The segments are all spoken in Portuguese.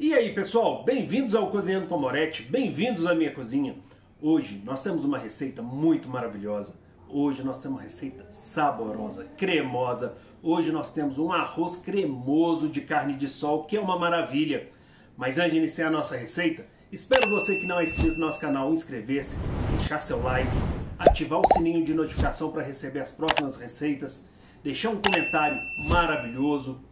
E aí pessoal, bem-vindos ao Cozinhando com Moretti, bem-vindos à minha cozinha. Hoje nós temos uma receita muito maravilhosa. Hoje nós temos uma receita saborosa, cremosa. Hoje nós temos um arroz cremoso de carne de sol, que é uma maravilha. Mas antes de iniciar a nossa receita, espero você que não é inscrito no nosso canal inscrever-se, deixar seu like, ativar o sininho de notificação para receber as próximas receitas, deixar um comentário maravilhoso,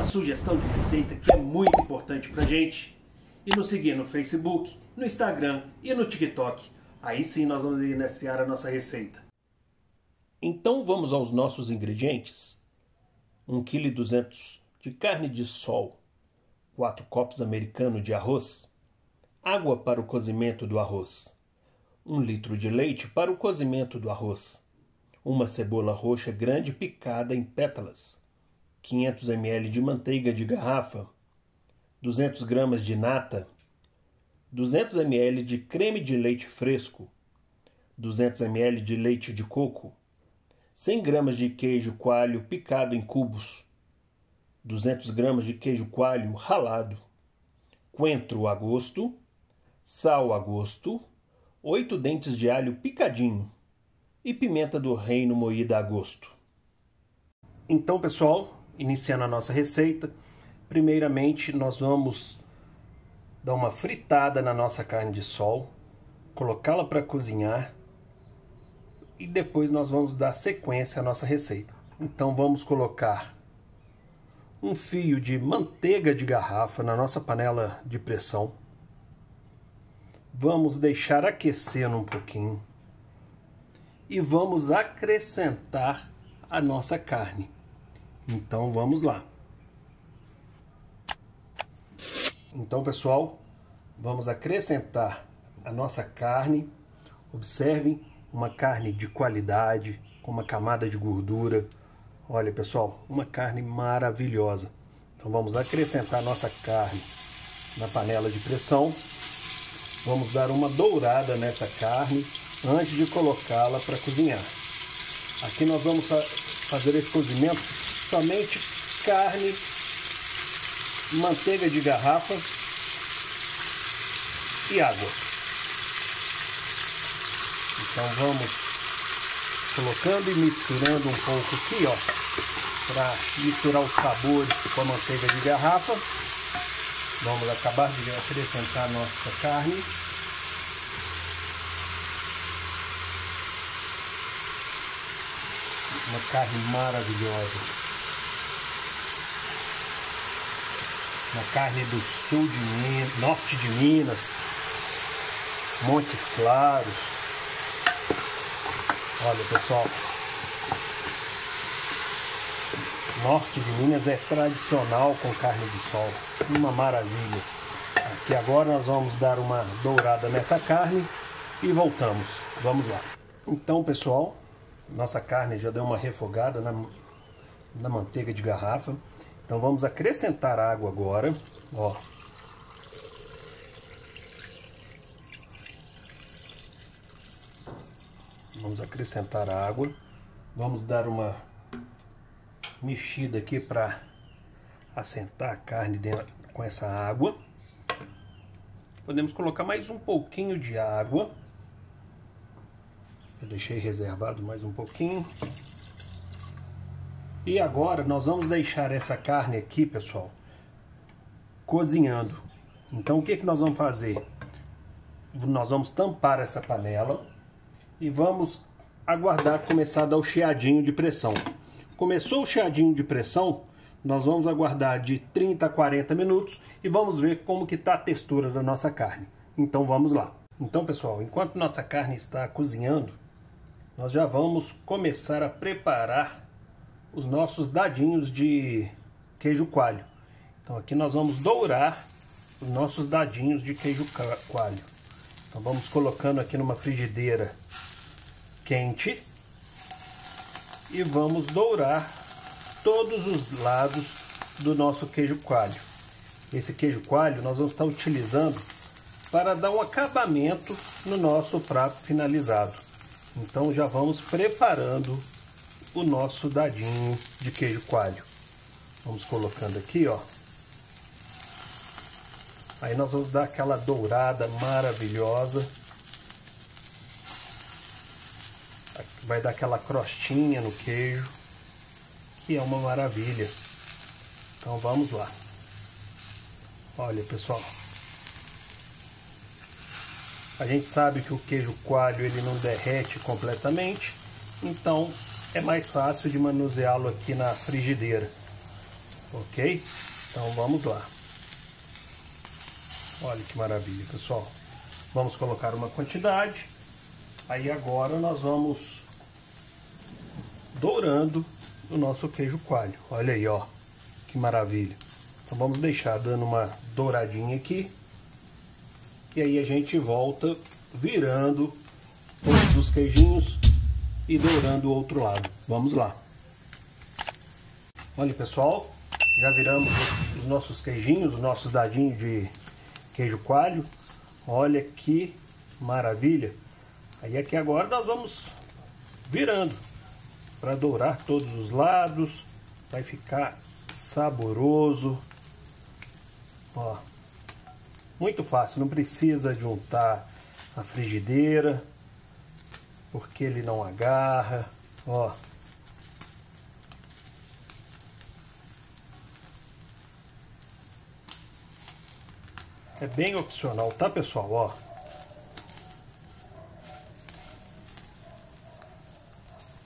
uma sugestão de receita que é muito importante pra gente e nos seguir no Facebook, no Instagram e no TikTok. Aí sim nós vamos iniciar a nossa receita. Então vamos aos nossos ingredientes. 1,2 kg de carne de sol, 4 copos americanos de arroz, água para o cozimento do arroz, 1 litro de leite para o cozimento do arroz, uma cebola roxa grande picada em pétalas, 500 ml de manteiga de garrafa, 200 gramas de nata, 200 ml de creme de leite fresco, 200 ml de leite de coco, 100 gramas de queijo coalho picado em cubos, 200 gramas de queijo coalho ralado, coentro a gosto, sal a gosto, 8 dentes de alho picadinho e pimenta do reino moída a gosto. Então, pessoal, iniciando a nossa receita, primeiramente nós vamos dar uma fritada na nossa carne de sol, colocá-la para cozinhar e depois nós vamos dar sequência à nossa receita. Então vamos colocar um fio de manteiga de garrafa na nossa panela de pressão. Vamos deixar aquecendo um pouquinho e vamos acrescentar a nossa carne. Então vamos lá. Então, pessoal, vamos acrescentar a nossa carne. Observem uma carne de qualidade, com uma camada de gordura. Olha, pessoal, uma carne maravilhosa. Então vamos acrescentar a nossa carne na panela de pressão. Vamos dar uma dourada nessa carne antes de colocá-la para cozinhar. Aqui nós vamos fazer esse cozimento somente carne, manteiga de garrafa e água. Então vamos colocando e misturando um pouco aqui, ó, para misturar os sabores com a manteiga de garrafa. Vamos acabar de acrescentar nossa carne. Uma carne maravilhosa. Na carne do sul de Minas, norte de Minas, Montes Claros. Olha pessoal, norte de Minas é tradicional com carne de sol, uma maravilha. Aqui agora nós vamos dar uma dourada nessa carne e voltamos. Vamos lá. Então pessoal, nossa carne já deu uma refogada na, na manteiga de garrafa. Então vamos acrescentar água agora, ó. Vamos acrescentar água. Vamos dar uma mexida aqui para assentar a carne dentro com essa água. Podemos colocar mais um pouquinho de água. Eu deixei reservado mais um pouquinho. E agora nós vamos deixar essa carne aqui, pessoal, cozinhando. Então o que, que nós vamos fazer? Nós vamos tampar essa panela e vamos aguardar começar a dar o chiadinho de pressão. Começou o chiadinho de pressão, nós vamos aguardar de 30 a 40 minutos e vamos ver como que está a textura da nossa carne. Então vamos lá. Então pessoal, enquanto nossa carne está cozinhando, nós já vamos começar a preparar os nossos dadinhos de queijo coalho. Então aqui nós vamos dourar os nossos dadinhos de queijo coalho. Então vamos colocando aqui numa frigideira quente e vamos dourar todos os lados do nosso queijo coalho. Esse queijo coalho nós vamos estar utilizando para dar um acabamento no nosso prato finalizado. Então já vamos preparando o nosso dadinho de queijo coalho. Vamos colocando aqui, ó. Aí nós vamos dar aquela dourada maravilhosa. Vai dar aquela crostinha no queijo, que é uma maravilha. Então vamos lá. Olha, pessoal. A gente sabe que o queijo coalho ele não derrete completamente, então é mais fácil de manuseá-lo aqui na frigideira. Ok? Então vamos lá. Olha que maravilha, pessoal. Vamos colocar uma quantidade. Aí agora nós vamos dourando o nosso queijo coalho. Olha aí, ó. Que maravilha. Então vamos deixar dando uma douradinha aqui. E aí a gente volta virando todos os queijinhos e dourando o outro lado. Vamos lá. Olha pessoal, já viramos os nossos queijinhos, os nossos dadinhos de queijo coalho. Olha que maravilha. Aí aqui agora nós vamos virando para dourar todos os lados. Vai ficar saboroso. Ó, muito fácil, não precisa juntar a frigideira, porque ele não agarra, ó. É bem opcional, tá pessoal? Ó.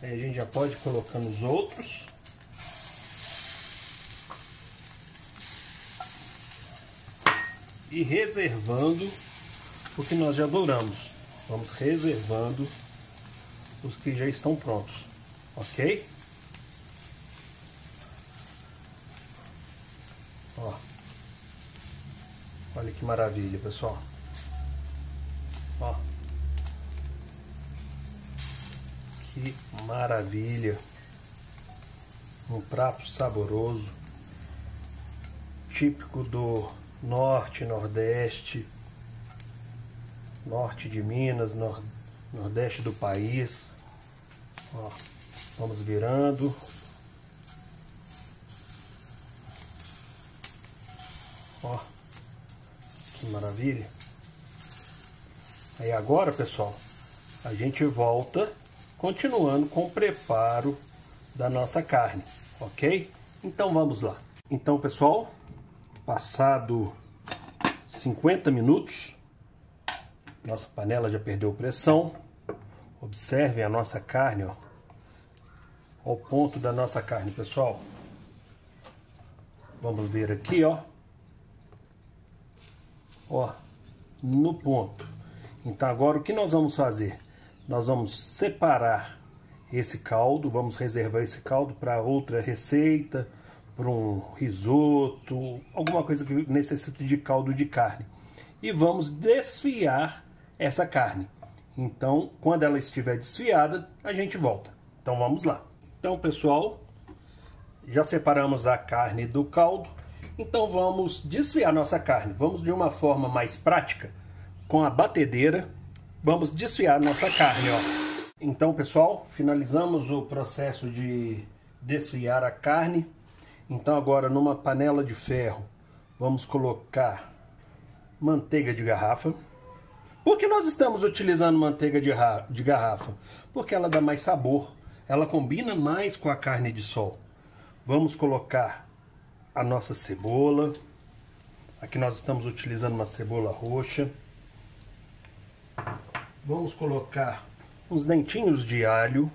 Aí a gente já pode ir colocando os outros. e reservando o que nós já douramos. Vamos reservando os que já estão prontos, ok? Ó. Olha que maravilha, pessoal. Ó. Que maravilha. Um prato saboroso, típico do norte, nordeste, norte de Minas, nor, nordeste do país. Ó, vamos virando. Ó, que maravilha. Aí agora, pessoal, a gente volta continuando com o preparo da nossa carne, ok? Então vamos lá. Então, pessoal, Passado 50 minutos, nossa panela já perdeu pressão. Observem a nossa carne, ó. Ao ponto da nossa carne, pessoal. Vamos ver aqui, ó. Ó, no ponto. Então agora o que nós vamos fazer? Nós vamos separar esse caldo, vamos reservar esse caldo para outra receita, para um risoto, alguma coisa que necessite de caldo de carne. E vamos desfiar essa carne. Então, quando ela estiver desfiada, a gente volta. Então vamos lá. Então, pessoal, já separamos a carne do caldo. Então vamos desfiar nossa carne. Vamos de uma forma mais prática, com a batedeira, vamos desfiar nossa carne, ó. Então, pessoal, finalizamos o processo de desfiar a carne. Então agora numa panela de ferro vamos colocar manteiga de garrafa. Por que nós estamos utilizando manteiga de, de garrafa? Porque ela dá mais sabor, ela combina mais com a carne de sol. Vamos colocar a nossa cebola. Aqui nós estamos utilizando uma cebola roxa. Vamos colocar uns dentinhos de alho.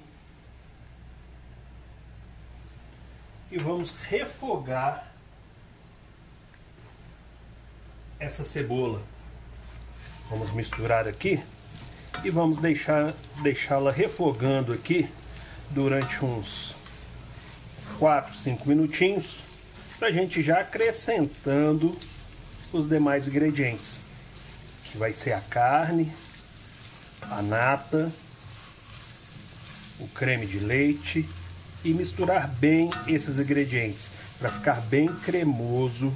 e vamos refogar essa cebola. Vamos misturar aqui e vamos deixar deixá-la refogando aqui durante uns 4, 5 minutinhos para a gente já acrescentando os demais ingredientes que vai ser a carne, a nata, o creme de leite e misturar bem esses ingredientes para ficar bem cremoso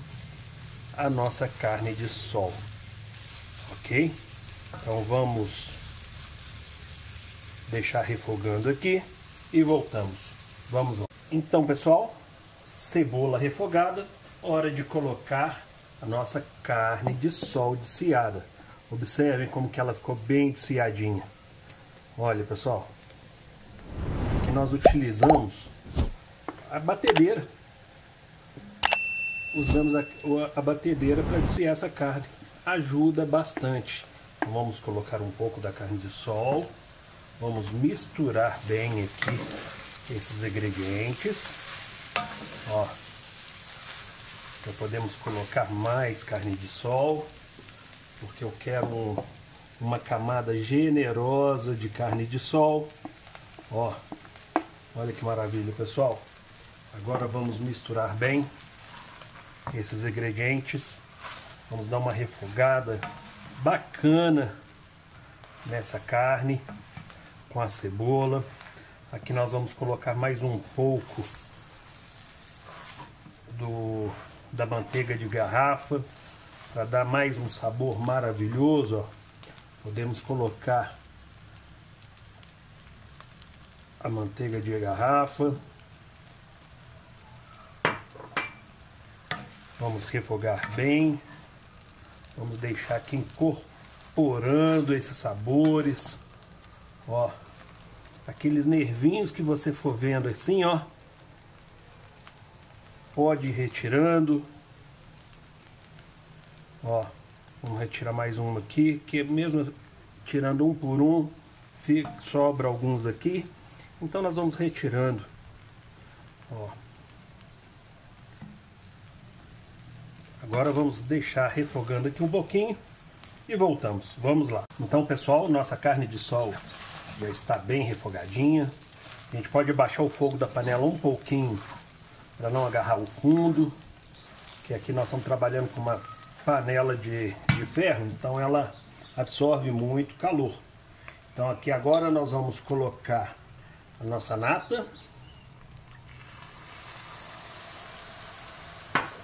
a nossa carne de sol. Ok? Então vamos deixar refogando aqui e voltamos. Vamos lá. Então, pessoal, cebola refogada, hora de colocar a nossa carne de sol desfiada. Observem como que ela ficou bem desfiadinha. Olha, pessoal. Que nós utilizamos a batedeira. Usamos a, a batedeira para desfiar essa carne. Ajuda bastante. Vamos colocar um pouco da carne de sol. Vamos misturar bem aqui esses ingredientes. Ó, já podemos colocar mais carne de sol, porque eu quero um, uma camada generosa de carne de sol. Ó, olha que maravilha, pessoal. Agora vamos misturar bem esses ingredientes. Vamos dar uma refogada bacana nessa carne com a cebola. Aqui nós vamos colocar mais um pouco do da manteiga de garrafa para dar mais um sabor maravilhoso. Ó. Podemos colocar a manteiga de garrafa. Vamos refogar bem. Vamos deixar aqui incorporando esses sabores. Ó, aqueles nervinhos que você for vendo assim, ó pode ir retirando. Ó, vamos retirar mais uma aqui, que mesmo tirando um por um, fica, sobra alguns aqui. Então nós vamos retirando. Ó. Agora vamos deixar refogando aqui um pouquinho e voltamos. Vamos lá. Então, pessoal, nossa carne de sol já está bem refogadinha. A gente pode baixar o fogo da panela um pouquinho para não agarrar o fundo, que aqui nós estamos trabalhando com uma panela de, de ferro, então ela absorve muito calor. Então aqui agora nós vamos colocar a nossa nata.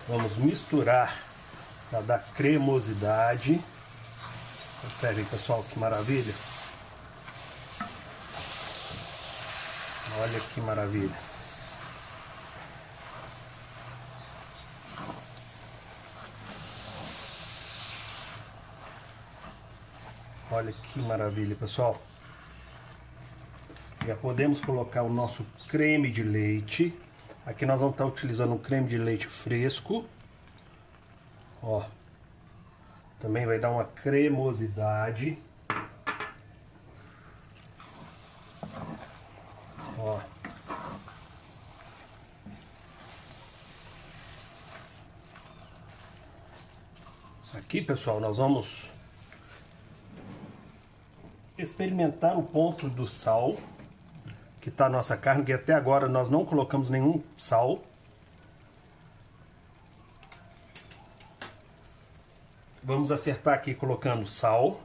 Vamos misturar para dar cremosidade. Observem pessoal que maravilha. Olha que maravilha. Olha que maravilha, pessoal. Já podemos colocar o nosso creme de leite. Aqui nós vamos estar utilizando um creme de leite fresco. Ó. Também vai dar uma cremosidade. Ó. Aqui, pessoal, nós vamos experimentar o ponto do sal que está a nossa carne, que até agora nós não colocamos nenhum sal. Vamos acertar aqui colocando sal.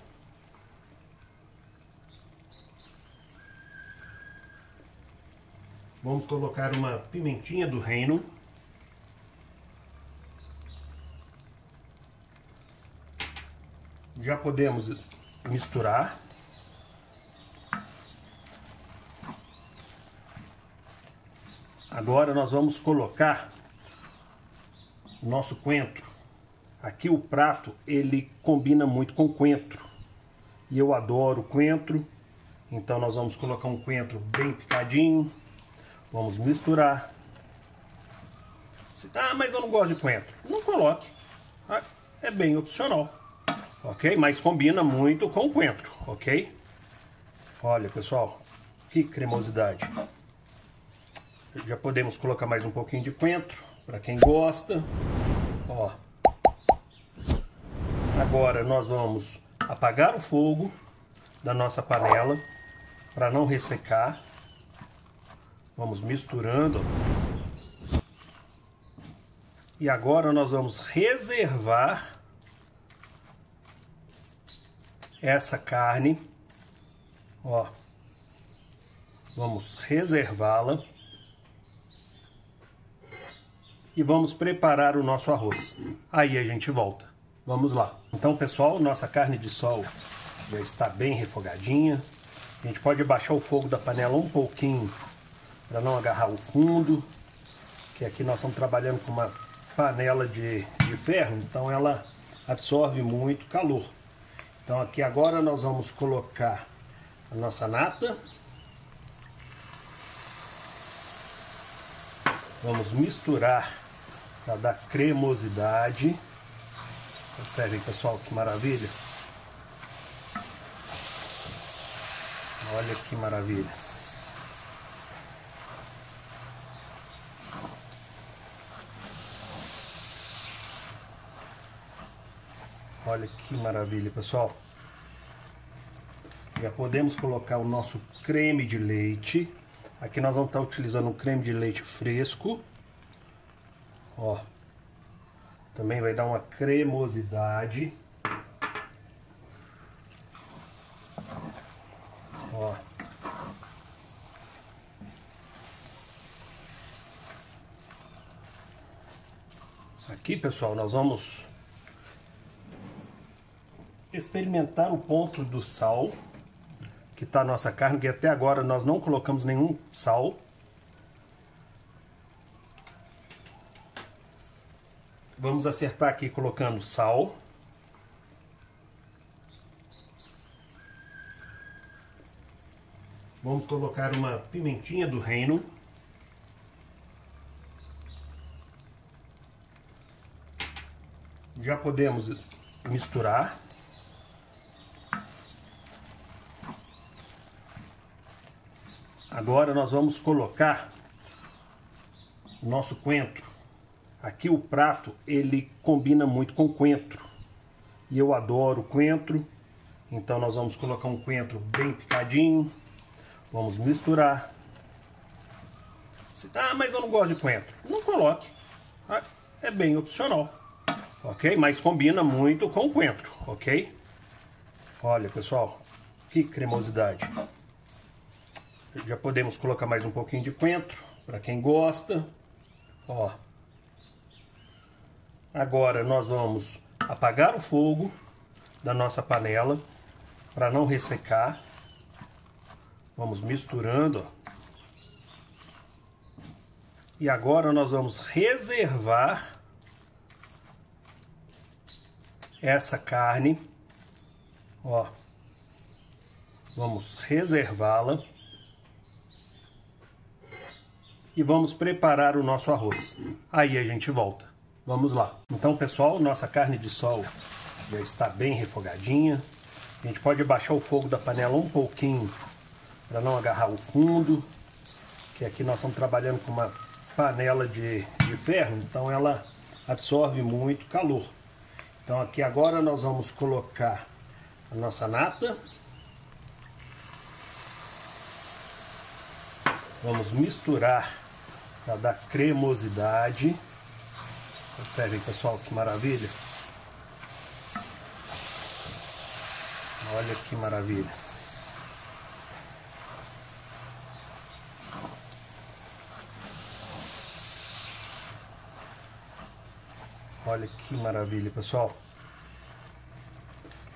Vamos colocar uma pimentinha do reino. Já podemos misturar. Agora nós vamos colocar nosso coentro. Aqui o prato ele combina muito com coentro. E eu adoro coentro. Então nós vamos colocar um coentro bem picadinho. Vamos misturar. Ah, mas eu não gosto de coentro. Não coloque. Ah, é bem opcional. Ok? Mas combina muito com o coentro. Ok? Olha, pessoal. Que cremosidade. Já podemos colocar mais um pouquinho de coentro, para quem gosta. Ó. Agora nós vamos apagar o fogo da nossa panela para não ressecar. Vamos misturando. E agora nós vamos reservar essa carne. Ó. Vamos reservá-la e vamos preparar o nosso arroz. Aí a gente volta. Vamos lá. Então, pessoal, nossa carne de sol já está bem refogadinha. A gente pode baixar o fogo da panela um pouquinho para não agarrar o fundo, que aqui nós estamos trabalhando com uma panela de, de ferro, então ela absorve muito calor. Então aqui agora nós vamos colocar a nossa nata. Vamos misturar para dar cremosidade. Observem pessoal que maravilha. Olha que maravilha. Olha que maravilha, pessoal. Já podemos colocar o nosso creme de leite. Aqui nós vamos estar utilizando um creme de leite fresco. Ó. Também vai dar uma cremosidade. Ó. Aqui, pessoal, nós vamos experimentar o ponto do sal que está a nossa carne, que até agora nós não colocamos nenhum sal. Vamos acertar aqui colocando sal. Vamos colocar uma pimentinha do reino. Já podemos misturar. Agora nós vamos colocar o nosso coentro. Aqui o prato ele combina muito com coentro. E eu adoro coentro. Então nós vamos colocar um coentro bem picadinho. Vamos misturar. Ah, mas eu não gosto de coentro. Não coloque. Ah, é bem opcional. Ok? Mas combina muito com o coentro. Ok? Olha, pessoal. Que cremosidade. Já podemos colocar mais um pouquinho de coentro, para quem gosta. Ó. Agora nós vamos apagar o fogo da nossa panela para não ressecar. Vamos misturando. E agora nós vamos reservar essa carne. Ó. Vamos reservá-la e vamos preparar o nosso arroz. Aí a gente volta. Vamos lá. Então, pessoal, nossa carne de sol já está bem refogadinha. A gente pode baixar o fogo da panela um pouquinho para não agarrar o fundo, que aqui nós estamos trabalhando com uma panela de, de ferro, então ela absorve muito calor. Então aqui agora nós vamos colocar a nossa nata. Vamos misturar para dar cremosidade. Observem, pessoal, que maravilha. Olha que maravilha. Olha que maravilha, pessoal.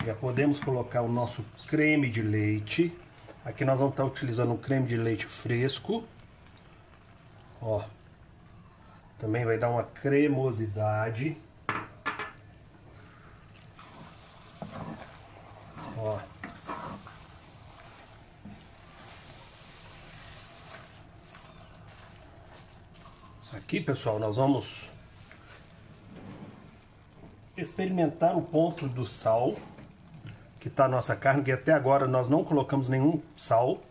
Já podemos colocar o nosso creme de leite. Aqui nós vamos estar utilizando um creme de leite fresco. Ó. Também vai dar uma cremosidade. Ó. Aqui, pessoal, nós vamos experimentar o ponto do sal que está a nossa carne, que até agora nós não colocamos nenhum sal.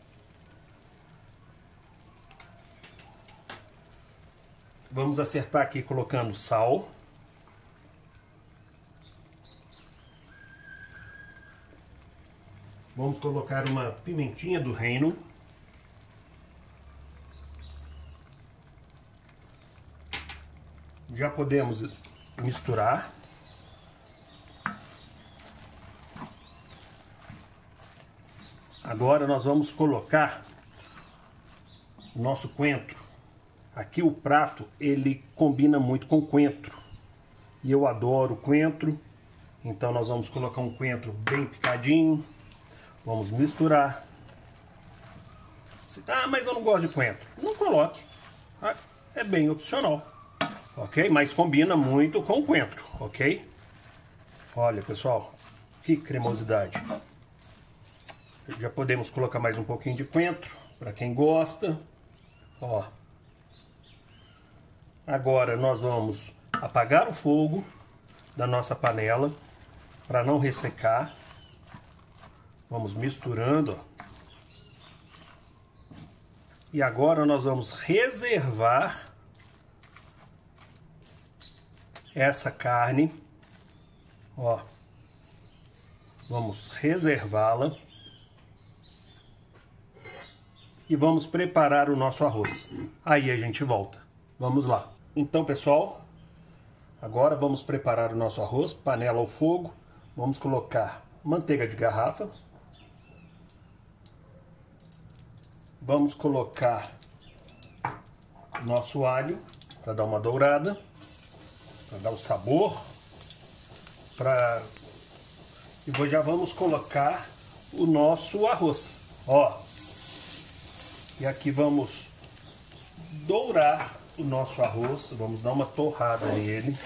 Vamos acertar aqui colocando sal. Vamos colocar uma pimentinha do reino. Já podemos misturar. Agora nós vamos colocar nosso coentro. Aqui o prato ele combina muito com coentro. E eu adoro coentro. Então nós vamos colocar um coentro bem picadinho. Vamos misturar. Ah, mas eu não gosto de coentro. Não coloque. Ah, é bem opcional. ok? Mas combina muito com coentro, ok? Olha, pessoal, que cremosidade. Já podemos colocar mais um pouquinho de coentro, para quem gosta. Ó. Agora nós vamos apagar o fogo da nossa panela para não ressecar. Vamos misturando. E agora nós vamos reservar essa carne. Ó. Vamos reservá-la. E vamos preparar o nosso arroz. Aí a gente volta. Vamos lá. Então, pessoal, agora vamos preparar o nosso arroz. Panela ao fogo. Vamos colocar manteiga de garrafa. Vamos colocar nosso alho para dar uma dourada, para dar o sabor. Pra... E já vamos colocar o nosso arroz. Ó. E aqui vamos dourar o nosso arroz. Vamos dar uma torrada nele.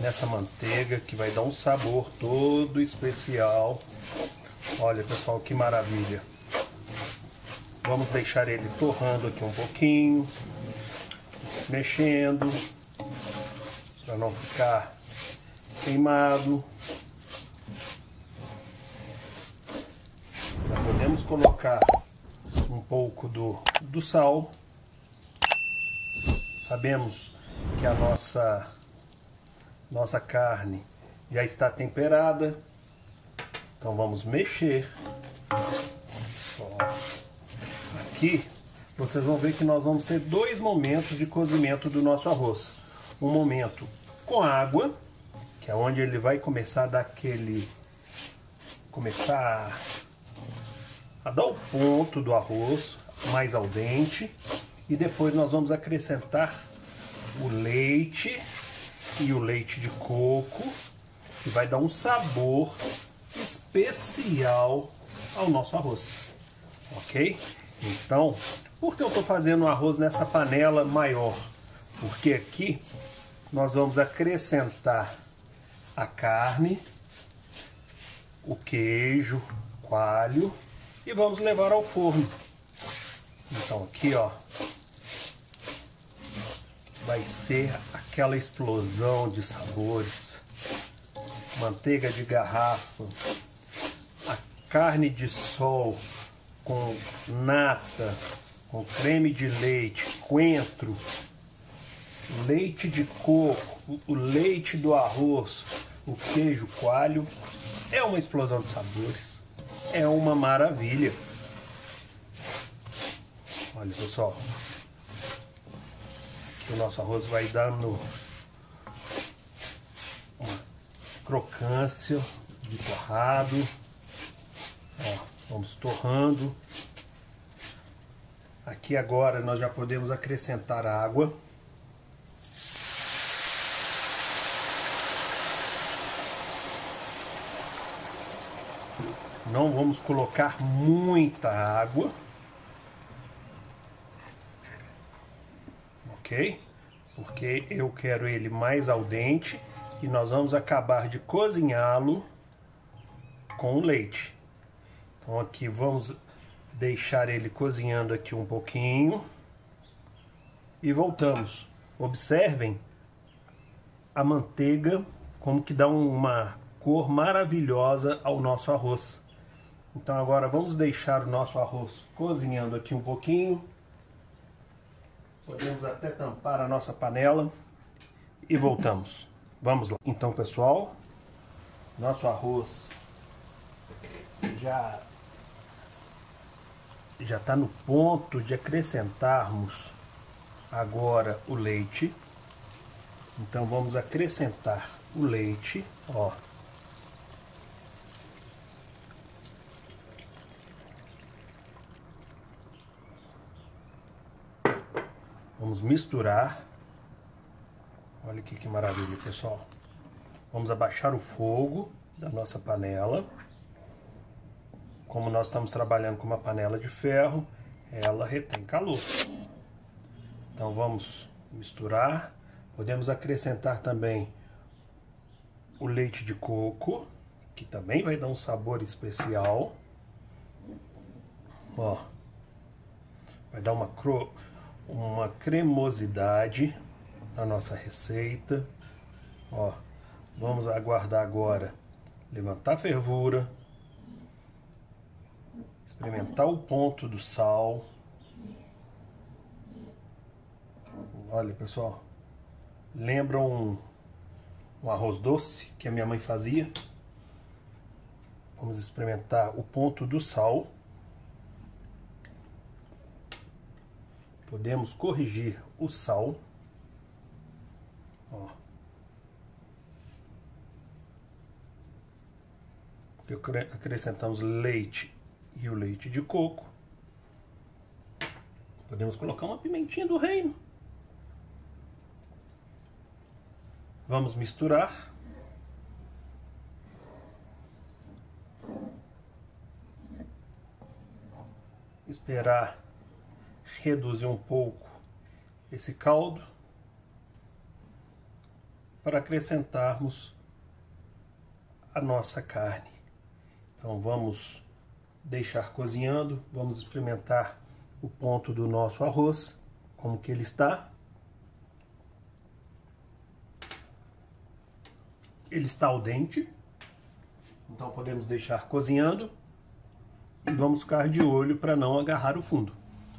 Nessa manteiga que vai dar um sabor todo especial Olha pessoal, que maravilha. Vamos deixar ele torrando aqui um pouquinho, mexendo, para não ficar queimado. Já podemos colocar pouco do, do sal. Sabemos que a nossa, nossa carne já está temperada. Então vamos mexer. Aqui vocês vão ver que nós vamos ter dois momentos de cozimento do nosso arroz. Um momento com água, que é onde ele vai começar a dar aquele começar a dar o ponto do arroz mais al dente e depois nós vamos acrescentar o leite e o leite de coco que vai dar um sabor especial ao nosso arroz, ok? Então, por que eu estou fazendo o arroz nessa panela maior? Porque aqui nós vamos acrescentar a carne, o queijo, coalho e vamos levar ao forno. Então aqui, ó, vai ser aquela explosão de sabores. Manteiga de garrafa, a carne de sol com nata, com creme de leite, coentro, leite de coco, o leite do arroz, o queijo coalho, é uma explosão de sabores, é uma maravilha. Olha pessoal, que o nosso arroz vai dando crocância de torrado. Ó, vamos torrando. Aqui agora nós já podemos acrescentar água. Não vamos colocar muita água. Ok? Porque eu quero ele mais al dente e nós vamos acabar de cozinhá-lo com o leite. Então aqui vamos deixar ele cozinhando aqui um pouquinho e voltamos. Observem a manteiga como que dá uma cor maravilhosa ao nosso arroz. Então agora vamos deixar o nosso arroz cozinhando aqui um pouquinho. Podemos até tampar a nossa panela e voltamos. Vamos lá. Então, pessoal, nosso arroz já já está no ponto de acrescentarmos agora o leite. Então vamos acrescentar o leite, ó. Vamos misturar Olha aqui que maravilha, pessoal. Vamos abaixar o fogo da nossa panela. Como nós estamos trabalhando com uma panela de ferro, ela retém calor. Então vamos misturar. Podemos acrescentar também o leite de coco, que também vai dar um sabor especial. Ó, vai dar uma, cro... uma cremosidade na nossa receita. Ó, vamos aguardar agora levantar a fervura, experimentar o ponto do sal. Olha, pessoal, lembra um, um arroz doce que a minha mãe fazia? Vamos experimentar o ponto do sal. Podemos corrigir o sal. Ó. Acrescentamos leite e o leite de coco. Podemos colocar uma pimentinha do reino. Vamos misturar. Esperar reduzir um pouco esse caldo para acrescentarmos a nossa carne. Então vamos deixar cozinhando, vamos experimentar o ponto do nosso arroz, como que ele está. Ele está al dente, então podemos deixar cozinhando e vamos ficar de olho para não agarrar o fundo,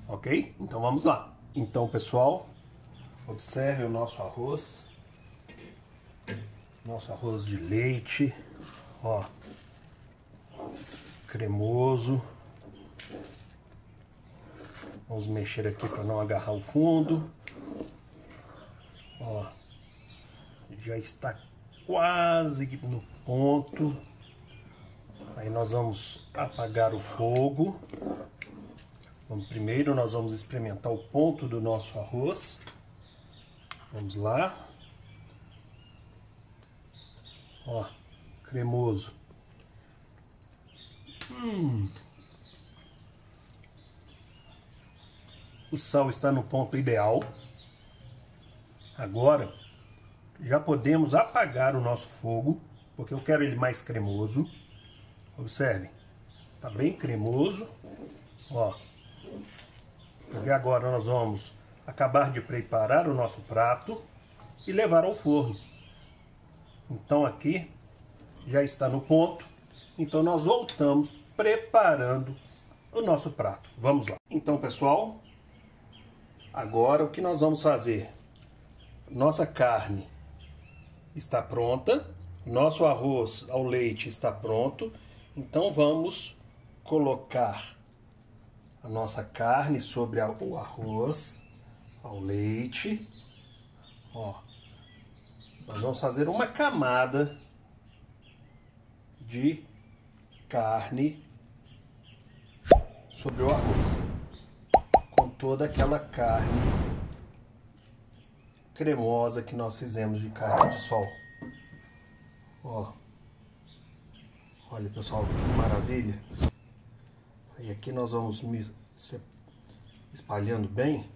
ok? Então vamos lá. Então pessoal, observe o nosso arroz, nosso arroz de leite, ó, cremoso. Vamos mexer aqui para não agarrar o fundo. Ó, já está quase no ponto. Aí nós vamos apagar o fogo. Primeiro nós vamos experimentar o ponto do nosso arroz. Vamos lá. Ó, cremoso. Hum. O sal está no ponto ideal. Agora já podemos apagar o nosso fogo, porque eu quero ele mais cremoso. Observem, tá bem cremoso. Ó, porque agora nós vamos acabar de preparar o nosso prato e levar ao forno. Então aqui já está no ponto. Então nós voltamos preparando o nosso prato. Vamos lá. Então, pessoal, agora o que nós vamos fazer? Nossa carne está pronta, nosso arroz ao leite está pronto. Então vamos colocar a nossa carne sobre o arroz ao leite. Ó, nós vamos fazer uma camada de carne sobre o arroz, com toda aquela carne cremosa que nós fizemos de carne de sol. Ó, olha pessoal, que maravilha! E aqui nós vamos espalhando bem,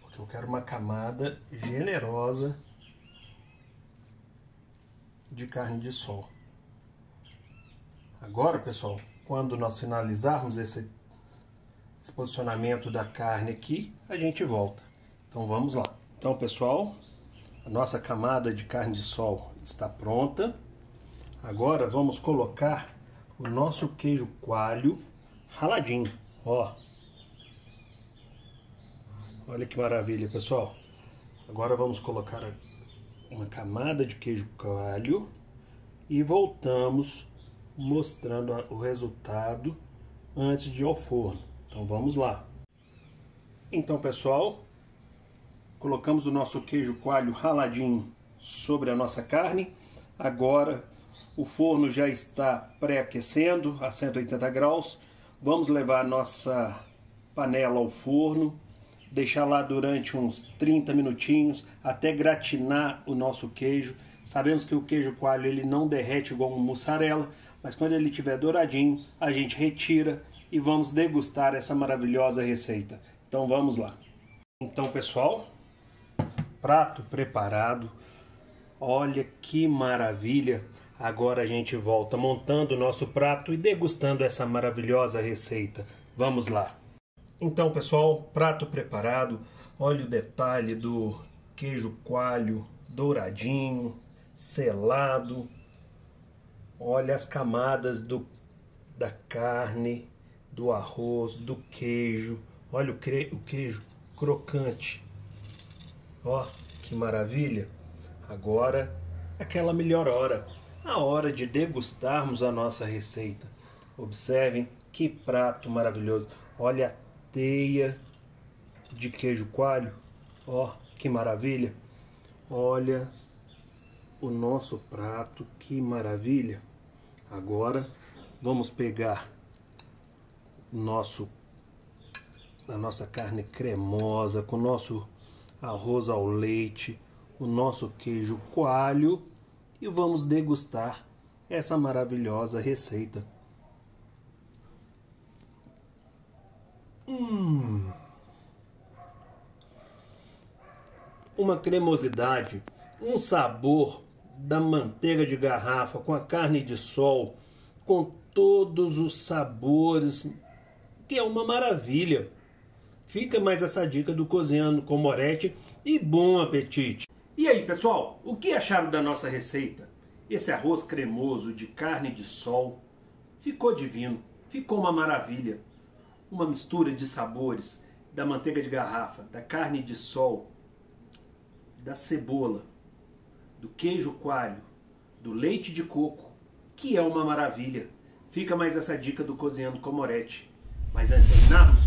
porque eu quero uma camada generosa de carne de sol. Agora, pessoal, quando nós finalizarmos esse, esse posicionamento da carne aqui, a gente volta. Então vamos lá. Então, pessoal, a nossa camada de carne de sol está pronta. Agora vamos colocar o nosso queijo coalho raladinho, ó. Olha que maravilha, pessoal. Agora vamos colocar uma camada de queijo coalho e voltamos mostrando o resultado antes de ir ao forno. Então vamos lá. Então pessoal, colocamos o nosso queijo coalho raladinho sobre a nossa carne. Agora o forno já está pré-aquecendo a 180 graus. Vamos levar nossa panela ao forno, deixar lá durante uns 30 minutinhos até gratinar o nosso queijo. Sabemos que o queijo coalho ele não derrete igual um mussarela, mas quando ele estiver douradinho, a gente retira e vamos degustar essa maravilhosa receita. Então vamos lá. Então, pessoal, prato preparado. Olha que maravilha! Agora a gente volta montando o nosso prato e degustando essa maravilhosa receita. Vamos lá! Então, pessoal, prato preparado. Olha o detalhe do queijo coalho douradinho, selado. Olha as camadas do, da carne, do arroz, do queijo. Olha o, cre, o queijo crocante. Ó, que maravilha! Agora, aquela melhor hora, a hora de degustarmos a nossa receita. Observem que prato maravilhoso. Olha a teia de queijo coalho. Ó, que maravilha! Olha o nosso prato, que maravilha! Agora vamos pegar nosso a nossa carne cremosa com o nosso arroz ao leite, o nosso queijo coalho e vamos degustar essa maravilhosa receita. Hum. Uma cremosidade, um sabor da manteiga de garrafa com a carne de sol, com todos os sabores, que é uma maravilha. Fica mais essa dica do Cozinhando com Moretti e bom apetite! E aí, pessoal, o que acharam da nossa receita? Esse arroz cremoso de carne de sol ficou divino, ficou uma maravilha. Uma mistura de sabores da manteiga de garrafa, da carne de sol, da cebola, do queijo coalho, do leite de coco, que é uma maravilha. Fica mais essa dica do Cozinhando com Moretti. Mas antes de terminarmos,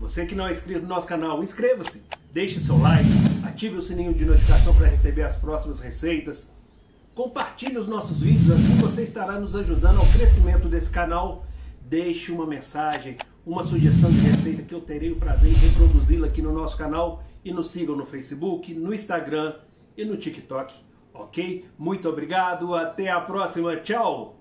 você que não é inscrito no nosso canal, inscreva-se, deixe seu like, ative o sininho de notificação para receber as próximas receitas. Compartilhe os nossos vídeos, assim você estará nos ajudando ao crescimento desse canal. Deixe uma mensagem, uma sugestão de receita que eu terei o prazer em reproduzi-la aqui no nosso canal e nos sigam no Facebook, no Instagram e no TikTok, ok? Muito obrigado, até a próxima, tchau!